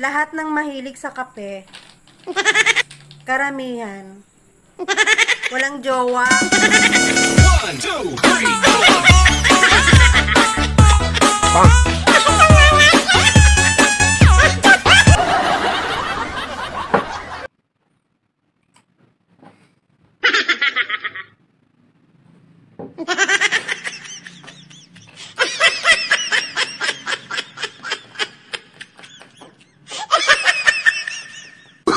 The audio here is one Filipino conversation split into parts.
Lahat ng mahilig sa kape, karamihan, walang jowa. One, two, three,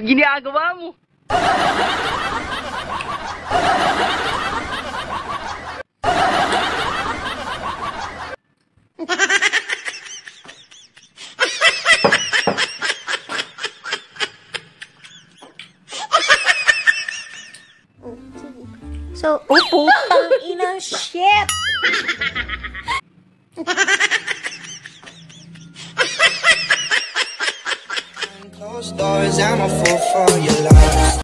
Ginagawa mo. So, oh, putang ina, shit! Stories. and I'm a fool for your lies